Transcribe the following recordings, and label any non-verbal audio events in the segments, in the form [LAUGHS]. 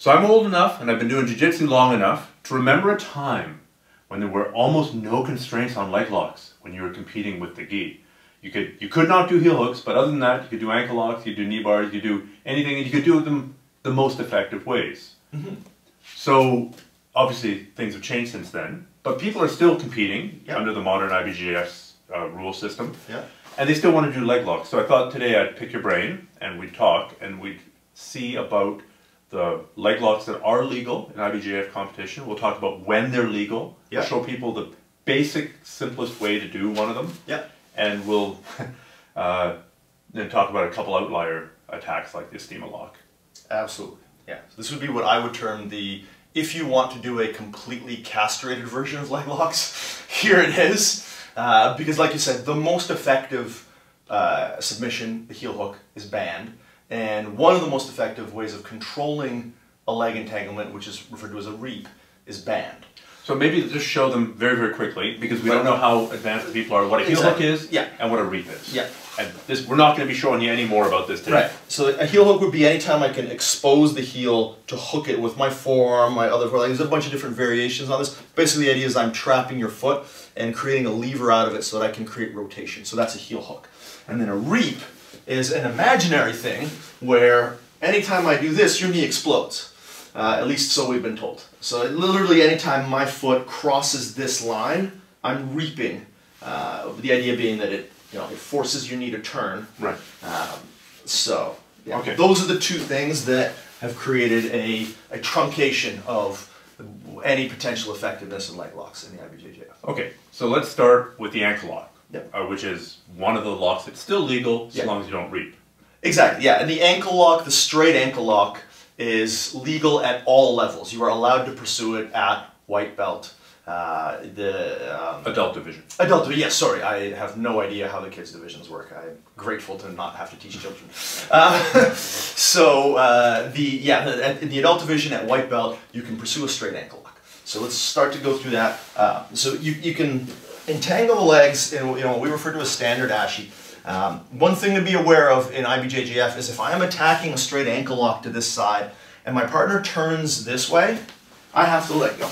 So I'm old enough and I've been doing jiu-jitsu long enough to remember a time when there were almost no constraints on leg locks when you were competing with the gi. You could you could not do heel hooks, but other than that, you could do ankle locks, you could do knee bars, you could do anything, and you could do them the most effective ways. Mm-hmm. So obviously things have changed since then, but people are still competing Yeah. under the modern IBJJF uh, rule system, Yeah. and they still want to do leg locks. So I thought today I'd pick your brain and we'd talk and we'd see about the leg locks that are legal in IBJJF competition. We'll talk about when they're legal. Yeah. We'll show people the basic, simplest way to do one of them Yeah. and we'll [LAUGHS] uh, then talk about a couple outlier attacks like the Estima lock. Absolutely. Yeah. So this would be what I would term the if you want to do a completely castrated version of leg locks, [LAUGHS] here it is. Uh, because like you said, the most effective uh, submission, the heel hook, is banned. And one of the most effective ways of controlling a leg entanglement, which is referred to as a reap, is banned. So maybe just show them very, very quickly because we don't know how advanced the people are, what a heel Exactly. hook is Yeah. and what a reap is. Yeah. And this, we're not going to be showing you any more about this today. Right. So a heel hook would be anytime I can expose the heel to hook it with my forearm, my other forearm. There's a bunch of different variations on this. Basically, the idea is I'm trapping your foot and creating a lever out of it so that I can create rotation. So that's a heel hook. And then a reap is an imaginary thing where anytime I do this, your knee explodes. Uh, at least so we've been told. So literally anytime my foot crosses this line, I'm reaping. Uh, the idea being that it, you know, it forces your knee to turn. Right. Um, so, yeah, Okay. those are the two things that have created a, a truncation of any potential effectiveness in leg locks in the IBJJF. Okay, so let's start with the ankle lock, Yep. uh, which is one of the locks that's still legal so Yeah. long as you don't reap. Exactly, yeah. And the ankle lock, the straight ankle lock, is legal at all levels. You are allowed to pursue it at white belt. Uh, the um, Adult division. Adult division, yes, sorry, I have no idea how the kids' divisions work. I'm grateful to not have to teach children. [LAUGHS] Uh, [LAUGHS] so, uh, the, yeah, the, in the adult division at white belt, you can pursue a straight ankle lock. So let's start to go through that. Uh, so you, you can entangle the legs in you know, what we refer to as standard ashi. Um, one thing to be aware of in IBJJF is if I am attacking a straight ankle lock to this side and my partner turns this way, I have to let go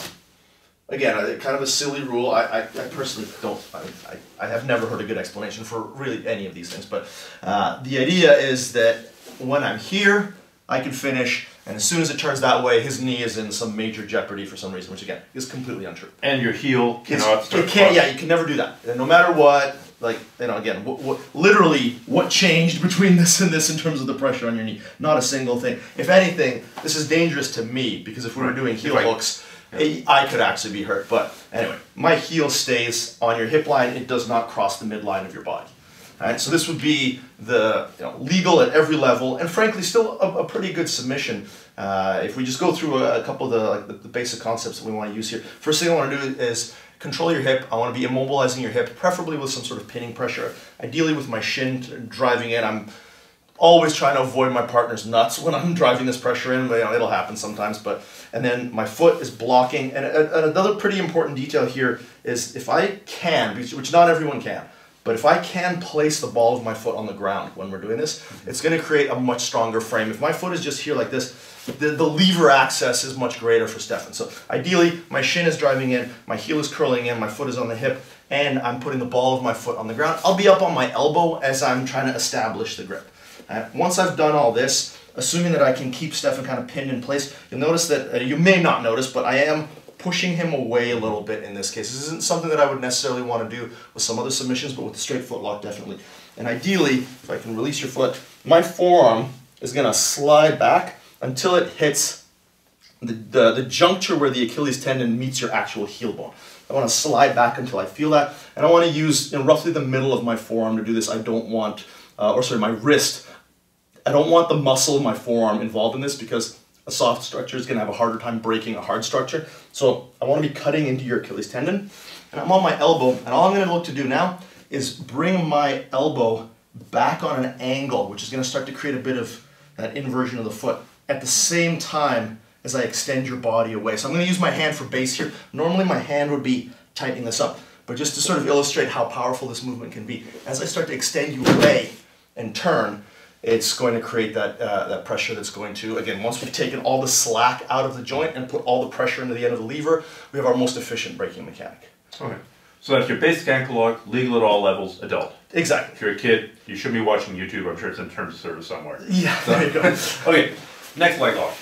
again, kind of a silly rule. I, I, I personally don't, I, I, I have never heard a good explanation for really any of these things, but uh, the idea is that when I'm here, I can finish, and as soon as it turns that way, his knee is in some major jeopardy for some reason, which again is completely untrue. And your heel cannot start it can't, yeah, you can never do that. And no matter what, like, you know, again, what, what, literally, what changed [LAUGHS] between this and this in terms of the pressure on your knee? Not a single thing. If anything, this is dangerous to me because if we were doing heel hooks, I I could actually be hurt. But anyway, my heel stays on your hip line. It does not cross the midline of your body. Alright, so this would be the you know, legal at every level, and frankly, still a, a pretty good submission. Uh, if we just go through a, a couple of the, like, the, the basic concepts that we want to use here. First thing I want to do is control your hip. I want to be immobilizing your hip, preferably with some sort of pinning pressure. Ideally with my shin driving in. I'm always trying to avoid my partner's nuts [LAUGHS] when I'm driving this pressure in. But, you know, it'll happen sometimes. But and then my foot is blocking. And, and another pretty important detail here is if I can, which not everyone can, but if I can place the ball of my foot on the ground when we're doing this, it's going to create a much stronger frame. If my foot is just here like this, the, the lever access is much greater for Stephan. So ideally, my shin is driving in, my heel is curling in, my foot is on the hip, and I'm putting the ball of my foot on the ground. I'll be up on my elbow as I'm trying to establish the grip. Uh, once I've done all this, assuming that I can keep Stephan kind of pinned in place, you'll notice that, uh, you may not notice, but I am pushing him away a little bit in this case. This isn't something that I would necessarily want to do with some other submissions, but with the straight foot lock, definitely. And ideally, if I can release your foot, my forearm is going to slide back until it hits the, the, the juncture where the Achilles tendon meets your actual heel bone. I want to slide back until I feel that, and I want to use you know, roughly the middle of my forearm to do this. I don't want, uh, or sorry, my wrist. I don't want the muscle of my forearm involved in this because a soft structure is going to have a harder time breaking a hard structure. So I want to be cutting into your Achilles tendon, and I'm on my elbow, and all I'm going to look to do now is bring my elbow back on an angle, which is going to start to create a bit of that inversion of the foot at the same time as I extend your body away. So I'm going to use my hand for base here. Normally my hand would be tightening this up, but just to sort of illustrate how powerful this movement can be, as I start to extend you away and turn, it's going to create that, uh, that pressure that's going to, again, once we've taken all the slack out of the joint and put all the pressure into the end of the lever, we have our most efficient breaking mechanic. Okay. So that's your basic ankle lock, legal at all levels, adult. Exactly. If you're a kid, you should be watching YouTube. I'm sure it's in terms of service somewhere. [LAUGHS] Yeah, there you go. Okay, next leg lock.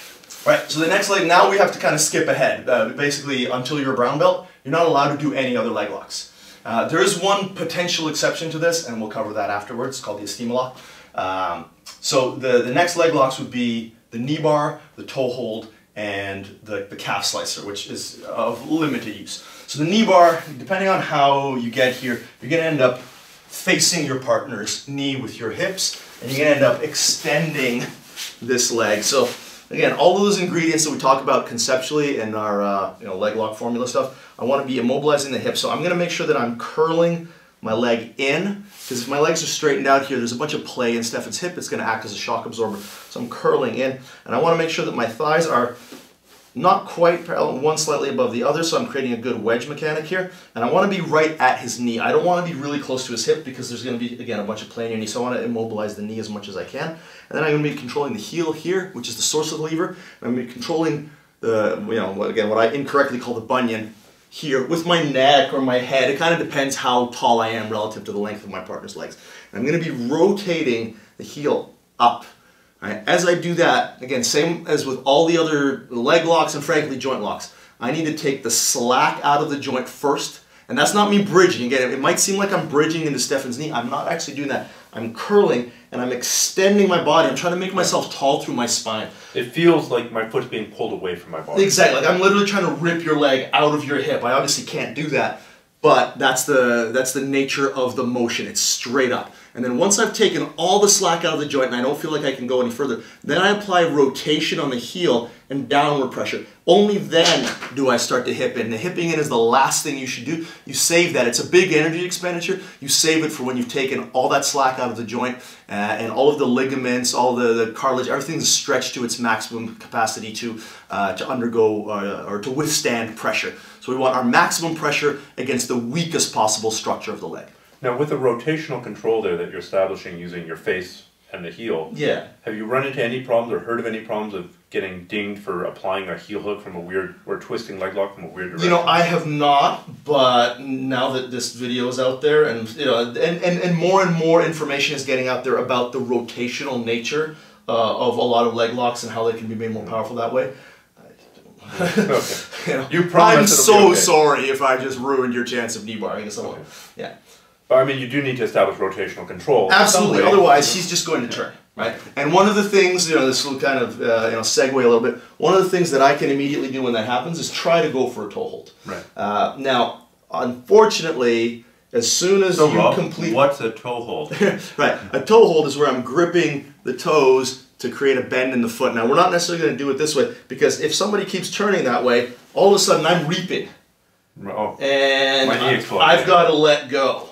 Right, so the next leg, now we have to kind of skip ahead. Uh, basically, until you're a brown belt, you're not allowed to do any other leg locks. Uh, there is one potential exception to this, and we'll cover that afterwards, called the Estima lock. Um, so the, the next leg locks would be the knee bar, the toe hold, and the, the calf slicer, which is of limited use. So the knee bar, depending on how you get here, you're gonna end up facing your partner's knee with your hips, and you're gonna end up extending this leg. So again, all those ingredients that we talk about conceptually in our uh, you know, leg lock formula stuff, I want to be immobilizing the hip. So I'm to make sure that I'm curling my leg in, because if my legs are straightened out here, there's a bunch of play in Stephan's hip. It's going to act as a shock absorber. So I'm curling in, and I want to make sure that my thighs are not quite parallel, one slightly above the other, so I'm creating a good wedge mechanic here. And I want to be right at his knee. I don't want to be really close to his hip because there's going to be, again, a bunch of play in your knee, so I want to immobilize the knee as much as I can. And then I'm to be controlling the heel here, which is the source of the lever. And I'm to be controlling the, you know, again, what I incorrectly call the bunion here with my neck or my head. It kind of depends how tall I am relative to the length of my partner's legs. And I'm going to be rotating the heel up Right? As I do that, again, same as with all the other leg locks and frankly joint locks, I need to take the slack out of the joint first. And that's not me bridging. Again, it might seem like I'm bridging into Stephan's knee. I'm not actually doing that. I'm curling and I'm extending my body. I'm trying to make myself tall through my spine. It feels like my foot's being pulled away from my body. Exactly. Like I'm literally trying to rip your leg out of your hip. I obviously can't do that. But that's the, that's the nature of the motion. It's straight up. And then once I've taken all the slack out of the joint and I don't feel like I can go any further, then I apply rotation on the heel and downward pressure. Only then do I start to hip in. The hipping in is the last thing you should do. You save that. It's a big energy expenditure. You save it for when you've taken all that slack out of the joint uh, and all of the ligaments, all the, the cartilage, everything's stretched to its maximum capacity to, uh, to undergo uh, or to withstand pressure. So we want our maximum pressure against the weakest possible structure of the leg. Now, with the rotational control there that you're establishing using your face and the heel, yeah. have you run into any problems or heard of any problems of getting dinged for applying a heel hook from a weird or twisting leg lock from a weird direction? You know, I have not, but now that this video is out there, and you know, and, and, and more and more information is getting out there about the rotational nature uh, of a lot of leg locks and how they can be made more powerful that way. okay. [LAUGHS] you, know, You I'm so okay. sorry if I just ruined your chance of knee barring. So, Okay. yeah. But I mean, you do need to establish rotational control. Absolutely. Otherwise, he's just going to turn, right? And one of the things, you know, this will kind of uh, you know segue a little bit. One of the things that I can immediately do when that happens is try to go for a toe hold. Right. Uh, now, unfortunately, as soon as So, you Rob, complete what's a toe hold? [LAUGHS] right, a toe hold is where I'm gripping the toes to create a bend in the foot. Now, we're not necessarily going to do it this way because if somebody keeps turning that way, all of a sudden I'm reaping oh, and I've. I've got to let go.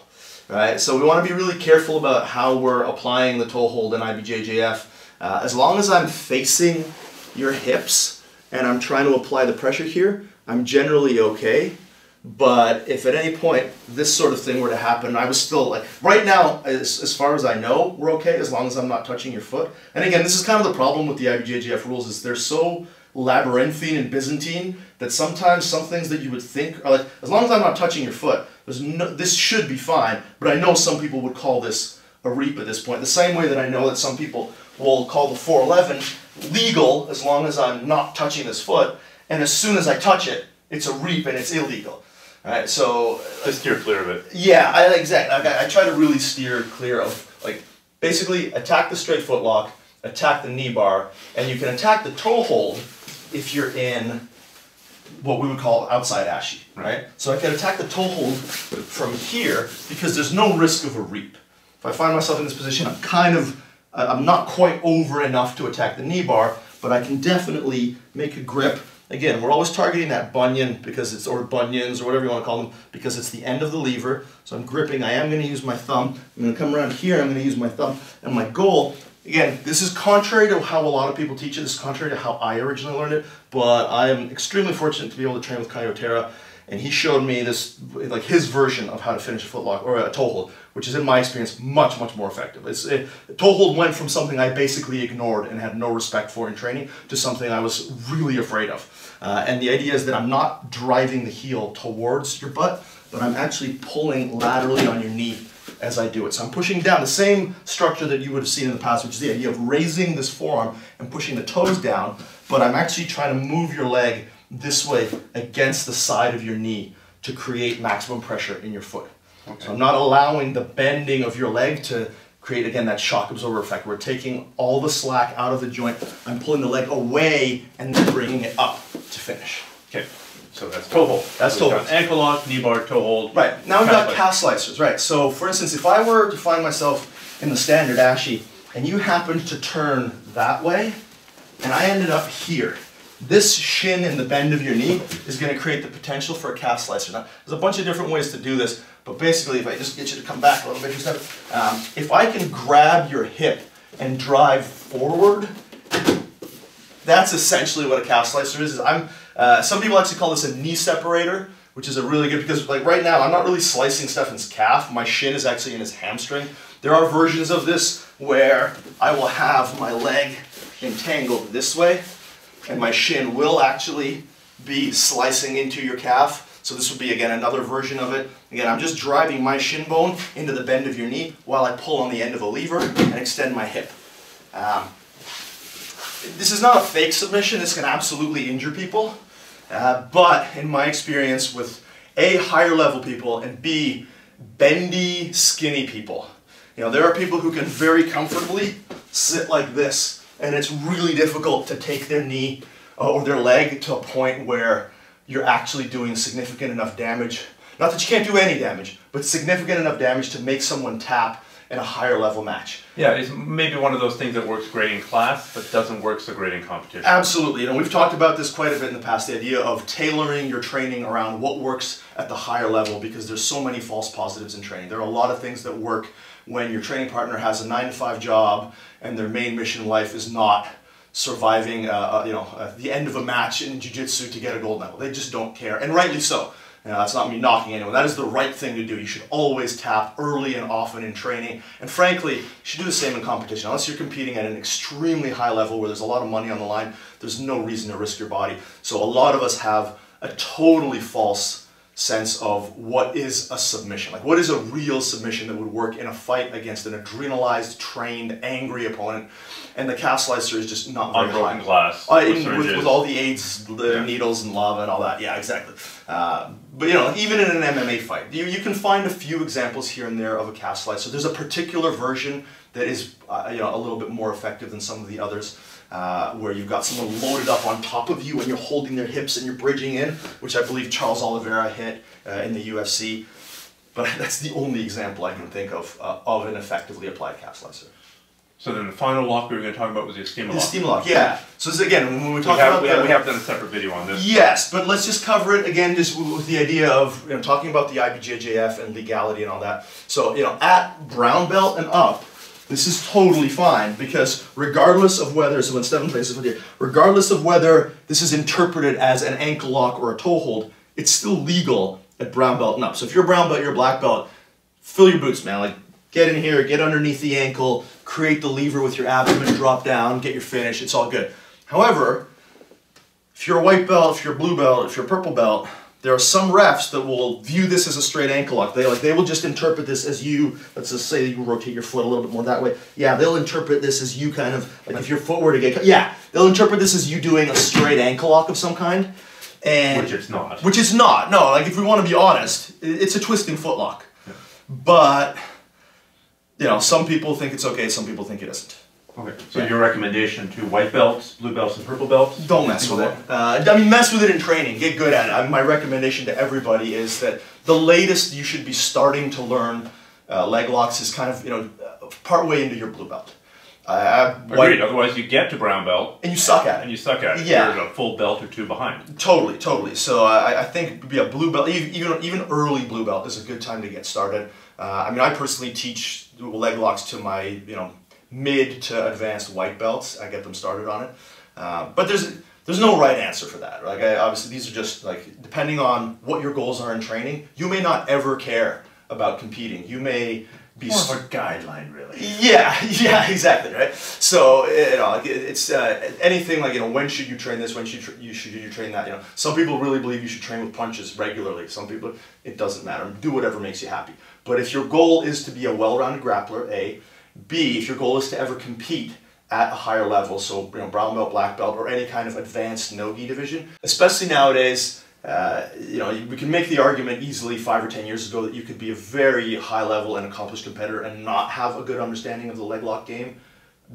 Right, so we want to be really careful about how we're applying the toe hold in IBJJF. Uh, as long as I'm facing your hips and I'm trying to apply the pressure here, I'm generally okay. But if at any point this sort of thing were to happen, I was still like, right now, as, as far as I know, we're okay as long as I'm not touching your foot. And again, this is kind of the problem with the IBJJF rules is they're so labyrinthine and Byzantine that sometimes some things that you would think are like, as long as I'm not touching your foot, there's no, this should be fine. But I know some people would call this a reap at this point. The same way that I know that some people will call the 411 legal as long as I'm not touching this foot, and as soon as I touch it, it's a reap and it's illegal. All right, so uh, just steer clear of it. yeah, I, exactly. I, I try to really steer clear of like basically attack the straight foot lock, attack the knee bar, and you can attack the toe hold if you're in what we would call outside ashi, right? So I can attack the toe hold from here because there's no risk of a reap. If I find myself in this position, I'm kind of, I- I'm not quite over enough to attack the knee bar, but I can definitely make a grip. Again, we're always targeting that bunion because it's, or bunions or whatever you want to call them, because it's the end of the lever. So I'm gripping, I am going to use my thumb. I'm going to come around here, I'm going to use my thumb. And my goal, again, this is contrary to how a lot of people teach it. This is contrary to how I originally learned it, but I am extremely fortunate to be able to train with Kyotera. and he showed me this, like his version of how to finish a footlock or a toe hold, which is in my experience much, much more effective. It's, it, toe hold went from something I basically ignored and had no respect for in training to something I was really afraid of. Uh, and the idea is that I'm not driving the heel towards your butt, but I'm actually pulling laterally on your knee as I do it. So I'm pushing down the same structure that you would have seen in the past, which is the idea of raising this forearm and pushing the toes down, but I'm actually trying to move your leg this way against the side of your knee to create maximum pressure in your foot. Okay. So I'm not allowing the bending of your leg to create, again, that shock absorber effect. We're taking all the slack out of the joint. I'm pulling the leg away and then bringing it up to finish. Okay. So that's toe hold. That's toe hold. Ankle lock, knee bar, toe hold. Right. Now we've got calf slicers. Right. So for instance, if I were to find myself in the standard ashi and you happened to turn that way and I ended up here, this shin and the bend of your knee is going to create the potential for a calf slicer. Now, there's a bunch of different ways to do this, but basically, if I just get you to come back a little bit, um, if I can grab your hip and drive forward, that's essentially what a calf slicer is. is I'm, uh, some people actually call this a knee separator, which is a really good, because like right now, I'm not really slicing Stephan's calf. My shin is actually in his hamstring. There are versions of this where I will have my leg entangled this way, and my shin will actually be slicing into your calf. So this would be, again, another version of it. Again, I'm just driving my shin bone into the bend of your knee while I pull on the end of a lever and extend my hip. Um, this is not a fake submission. This can absolutely injure people. Uh, but in my experience with A, higher level people, and B, bendy, skinny people, you know, there are people who can very comfortably sit like this and it's really difficult to take their knee uh, or their leg to a point where you're actually doing significant enough damage. Not that you can't do any damage, but significant enough damage to make someone tap in a higher level match. Yeah, it's maybe one of those things that works great in class, but doesn't work so great in competition. Absolutely. You know, we've talked about this quite a bit in the past, the idea of tailoring your training around what works at the higher level because there's so many false positives in training. There are a lot of things that work when your training partner has a nine to five job and their main mission in life is not surviving, uh, uh, you know, uh, the end of a match in jiu-jitsu to get a gold medal. They just don't care, and rightly so. You know, that's not me knocking anyone. That is the right thing to do. You should always tap early and often in training. And frankly, you should do the same in competition. Unless you're competing at an extremely high level where there's a lot of money on the line, there's no reason to risk your body. So a lot of us have a totally false sense of what is a submission. Like what is a real submission that would work in a fight against an adrenalized, trained, angry opponent. And the calf slicer is just not very Unbroken high. glass. Uh, with, with, all the aids, the yeah. needles and lava and all that. Yeah, exactly. Uh, but you know, even in an MMA fight, you, you can find a few examples here and there of a calf slicer. There's a particular version that is uh, you know, a little bit more effective than some of the others. Uh, where you've got someone loaded up on top of you and you're holding their hips and you're bridging in, which I believe Charles Oliveira hit uh, in the UFC. But [LAUGHS] that's the only example I can think of uh, of an effectively applied calf slicer. So then the final lock we were going to talk about was the Estima lock. The Estima lock, yeah. So this again, when we talk we have, about we, the, we have done a separate video on this. Yes, but let's just cover it again, just with the idea of you know talking about the IBJJF and legality and all that. So you know, at brown belt and up, this is totally fine because regardless of whether, so when Stephan places it here, regardless of whether this is interpreted as an ankle lock or a toe hold, it's still legal at brown belt and up. So if you're brown belt, you're black belt, fill your boots, man. Like get in here, get underneath the ankle, create the lever with your abdomen, drop down, get your finish, it's all good. However, if you're a white belt, if you're a blue belt, if you're a purple belt, there are some refs that will view this as a straight ankle lock. They like they will just interpret this as you. Let's just say you rotate your foot a little bit more that way. Yeah, they'll interpret this as you kind of like if your foot were to get. Yeah, they'll interpret this as you doing a straight ankle lock of some kind. And which it's not. Which it's not. No, like if we want to be honest, it's a twisting foot lock. Yeah. But you know, some people think it's okay. Some people think it isn't. Okay. So yeah. your recommendation to white belts, blue belts, and purple belts? Don't mess with it. Uh, I mean, mess with it in training. Get good at it. I mean, my recommendation to everybody is that the latest you should be starting to learn uh, leg locks is kind of you know part way into your blue belt. Uh, Agreed. Otherwise, you get to brown belt and you suck at it. And you suck at it. Yeah. You're a full belt or two behind. Totally, totally. So I, I think be a blue belt, even even early blue belt is a good time to get started. Uh, I mean, I personally teach leg locks to my you know mid to advanced white belts. I get them started on it. Uh, but there's there's no right answer for that. Like I, obviously these are just like depending on what your goals are in training, you may not ever care about competing. You may be More of a guideline, really. yeah, [LAUGHS] yeah, exactly, right. So you know, like, it's uh, anything like you know, when should you train this? When should you, you should you train that? You know, some people really believe you should train with punches regularly. Some people, it doesn't matter. Do whatever makes you happy. But if your goal is to be a well-rounded grappler, a, b, if your goal is to ever compete at a higher level, so you know, brown belt, black belt, or any kind of advanced no-gi division, especially nowadays. Uh, you know, we can make the argument easily five or ten years ago that you could be a very high level and accomplished competitor and not have a good understanding of the leg lock game.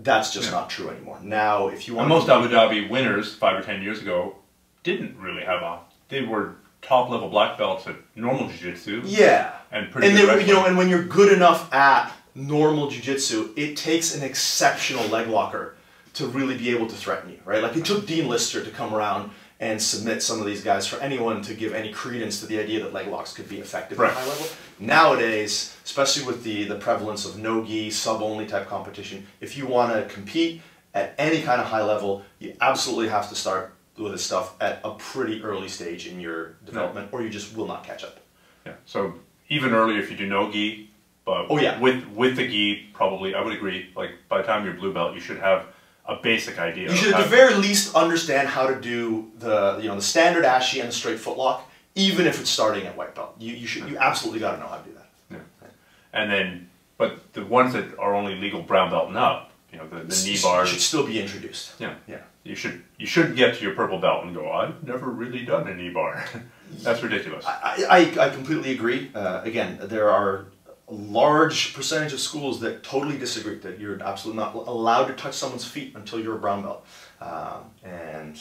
That's just Yeah. not true anymore. Now, if you And want most Abu Dhabi winners five or ten years ago didn't really have a. They were top level black belts at normal jiu-jitsu yeah, and pretty and they, you know, and when you're good enough at normal jujitsu, it takes an exceptional leg locker to really be able to threaten you, right? Like it took Dean Lister to come around and submit some of these guys for anyone to give any credence to the idea that leg locks could be effective Right. at high level. Nowadays, especially with the the prevalence of no gi sub only type competition, if you want to compete at any kind of high level, you absolutely have to start with this stuff at a pretty early stage in your development, or you just will not catch up. Yeah. So even earlier, if you do no gi, but Oh, yeah. with with the gi, probably I would agree. Like by the time you're blue belt, you should have a basic idea. You should at the very least understand how to do the you know the standard ashi and the straight footlock, even if it's starting at white belt. You, you should you absolutely got to know how to do that. Yeah, and then, but the ones that are only legal brown belt and up, you know, the, the knee bars. should still be introduced. Yeah. Yeah. You should you shouldn't get to your purple belt and go, I've never really done a knee bar. [LAUGHS] That's ridiculous. I, I, I completely agree. Uh, again, there are a large percentage of schools that totally disagree that you're absolutely not allowed to touch someone's feet until you're a brown belt, um, and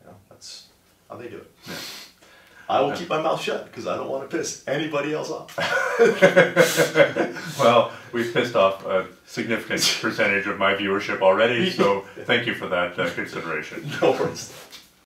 you know that's how they do it. Yeah. I will keep my mouth shut because I don't want to piss anybody else off. [LAUGHS] Well, we've pissed off a significant percentage of my viewership already, so [LAUGHS] thank you for that uh, consideration. no worries.